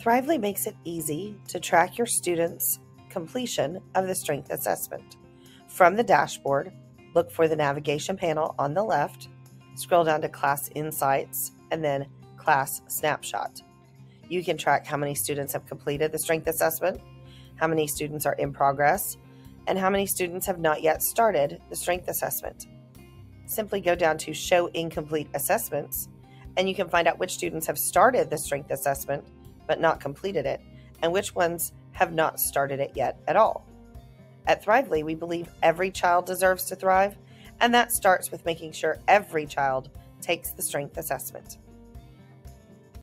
Thrively makes it easy to track your students' completion of the strength assessment. From the dashboard, look for the navigation panel on the left, scroll down to Class Insights, and then Class Snapshot. You can track how many students have completed the strength assessment, how many students are in progress, and how many students have not yet started the strength assessment. Simply go down to Show Incomplete Assessments, and you can find out which students have started the strength assessment but not completed it, and which ones have not started it yet at all. At Thrively, we believe every child deserves to thrive, and that starts with making sure every child takes the strength assessment.